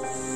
Bye.